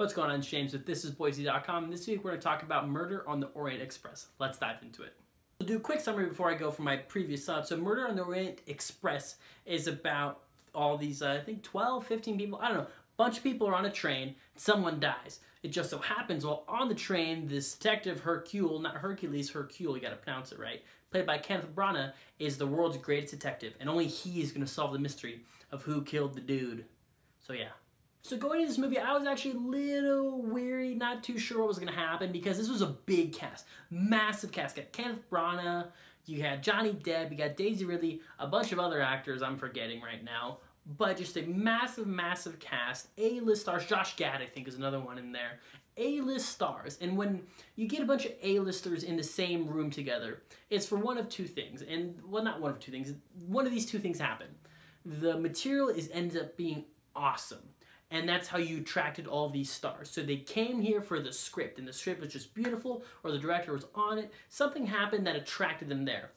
What's going on, James with This is Boise.com, this week we're going to talk about Murder on the Orient Express. Let's dive into it. I'll do a quick summary before I go for my previous thoughts. So, Murder on the Orient Express is about all these, uh, I think 12, 15 people, I don't know, bunch of people are on a train, someone dies. It just so happens while on the train, this detective Hercule, not Hercules, Hercule, you gotta pronounce it right, played by Kenneth Branagh, is the world's greatest detective, and only he is gonna solve the mystery of who killed the dude. So yeah, so going to this movie, I was actually a little weary, not too sure what was going to happen because this was a big cast, massive cast. You got Kenneth Branagh, you had Johnny Depp, you got Daisy Ridley, a bunch of other actors I'm forgetting right now, but just a massive, massive cast. A-list stars, Josh Gad I think is another one in there. A-list stars, and when you get a bunch of A-listers in the same room together, it's for one of two things, and well, not one of two things. One of these two things happen. The material is ends up being awesome and that's how you attracted all these stars. So they came here for the script, and the script was just beautiful, or the director was on it. Something happened that attracted them there.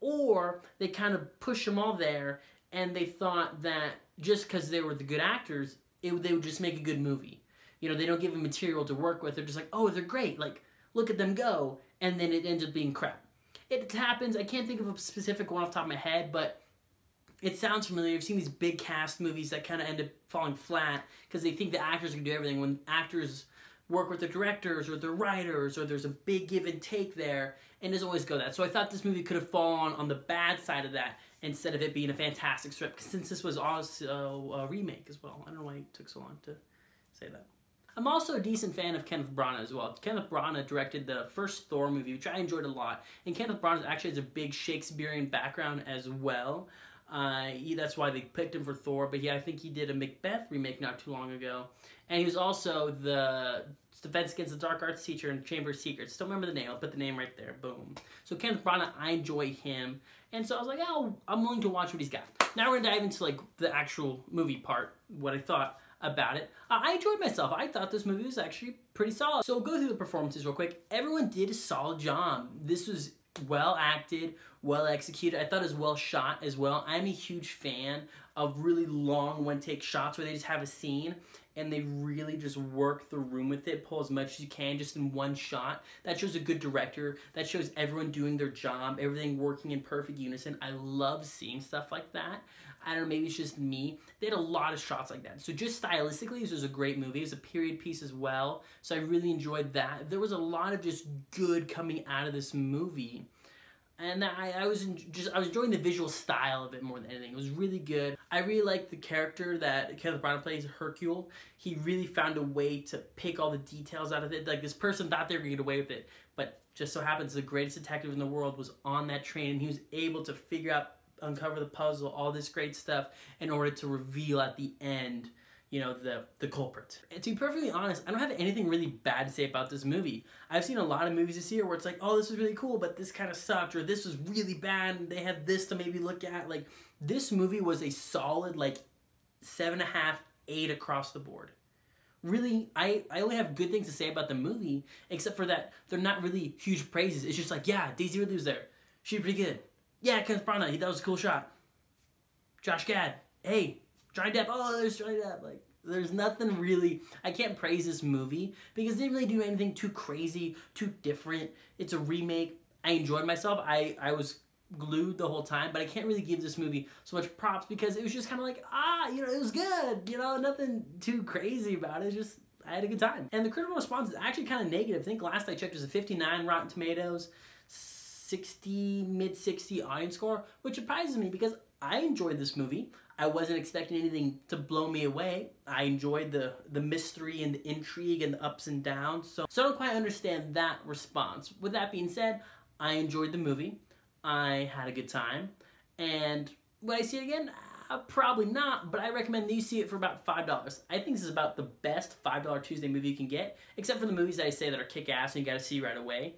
Or they kind of push them all there, and they thought that just because they were the good actors, it, they would just make a good movie. You know, they don't give them material to work with. They're just like, oh, they're great. Like, look at them go. And then it ends up being crap. It happens. I can't think of a specific one off the top of my head, but it sounds familiar. You've seen these big cast movies that kind of end up falling flat because they think the actors can do everything. When actors work with the directors or the writers or there's a big give and take there, and doesn't always go that. So I thought this movie could have fallen on the bad side of that instead of it being a fantastic script. Since this was also a remake as well, I don't know why it took so long to say that. I'm also a decent fan of Kenneth Branagh as well. Kenneth Branagh directed the first Thor movie, which I enjoyed a lot. And Kenneth Branagh actually has a big Shakespearean background as well. Uh, he, that's why they picked him for Thor. But yeah, I think he did a Macbeth remake not too long ago, and he was also the Defense Against the Dark Arts teacher in Chamber of Secrets. Still remember the name? I'll put the name right there. Boom. So Kenneth Branagh, I enjoy him, and so I was like, oh, I'm willing to watch what he's got. Now we're gonna dive into like the actual movie part, what I thought about it. Uh, I enjoyed myself. I thought this movie was actually pretty solid. So we'll go through the performances real quick. Everyone did a solid job. This was well acted, well executed. I thought it was well shot as well. I'm a huge fan of really long one take shots where they just have a scene and they really just work the room with it, pull as much as you can just in one shot. That shows a good director. That shows everyone doing their job, everything working in perfect unison. I love seeing stuff like that. I don't know, maybe it's just me. They had a lot of shots like that. So just stylistically, this was a great movie. It was a period piece as well. So I really enjoyed that. There was a lot of just good coming out of this movie and I, I was just I was enjoying the visual style of it more than anything. It was really good. I really liked the character that Kenneth Branagh plays, Hercule. He really found a way to pick all the details out of it. Like this person thought they were gonna get away with it, but just so happens the greatest detective in the world was on that train and he was able to figure out, uncover the puzzle, all this great stuff in order to reveal at the end you know, the, the culprit. And to be perfectly honest, I don't have anything really bad to say about this movie. I've seen a lot of movies this year where it's like, oh, this was really cool, but this kind of sucked, or this was really bad, and they had this to maybe look at. Like, this movie was a solid, like, seven and a half, eight across the board. Really, I, I only have good things to say about the movie, except for that they're not really huge praises. It's just like, yeah, Daisy Ridley was there. She did pretty good. Yeah, Kenneth Branagh, that was a cool shot. Josh Gad, hey, Johnny Depp, oh, there's Johnny Depp. Like, there's nothing really, I can't praise this movie because it didn't really do anything too crazy, too different. It's a remake. I enjoyed myself. I, I was glued the whole time, but I can't really give this movie so much props because it was just kind of like, ah, you know, it was good. You know, nothing too crazy about it. Just, I had a good time. And the critical response is actually kind of negative. I think last I checked it was a 59 Rotten Tomatoes, 60, mid 60 audience score, which surprises me because I enjoyed this movie. I wasn't expecting anything to blow me away. I enjoyed the, the mystery and the intrigue and the ups and downs. So, so I don't quite understand that response. With that being said, I enjoyed the movie. I had a good time. And would I see it again? Uh, probably not, but I recommend that you see it for about $5. I think this is about the best $5 Tuesday movie you can get, except for the movies that I say that are kick-ass and you gotta see right away.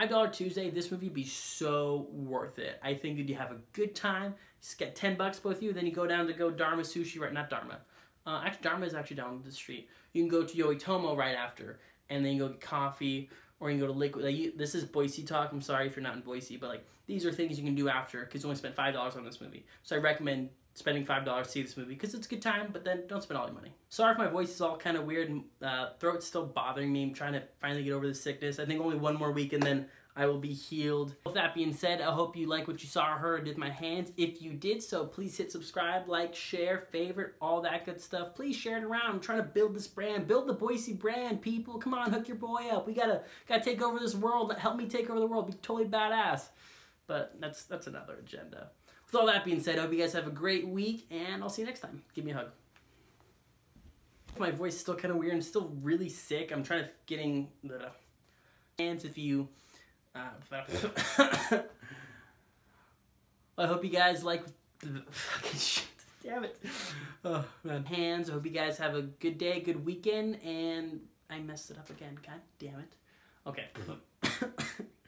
$5 Tuesday, this movie be so worth it. I think that you have a good time. Just get 10 bucks both of you, then you go down to go Dharma Sushi, right? Not Dharma. Uh, actually, Dharma is actually down the street. You can go to Yoitomo right after, and then you go get coffee or you can go to Liquid. Like, you, this is Boise talk. I'm sorry if you're not in Boise, but like these are things you can do after because you only spent five dollars on this movie. So I recommend spending five dollars to see this movie because it's a good time. But then don't spend all your money. Sorry if my voice is all kind of weird and uh, throat's still bothering me. I'm trying to finally get over the sickness. I think only one more week and then I will be healed. With that being said, I hope you like what you saw or heard with my hands. If you did so, please hit subscribe, like, share, favorite, all that good stuff. Please share it around. I'm trying to build this brand, build the Boise brand, people. Come on, hook your boy up. We gotta gotta take over this world. Help me take over the world. Be totally badass. But that's that's another agenda. With all that being said, I hope you guys have a great week, and I'll see you next time. Give me a hug. My voice is still kind of weird. I'm still really sick. I'm trying to getting the hands if you uh, I hope you guys like the fucking shit. Damn it. Oh man. Hands. I hope you guys have a good day, good weekend, and I messed it up again. God damn it. Okay.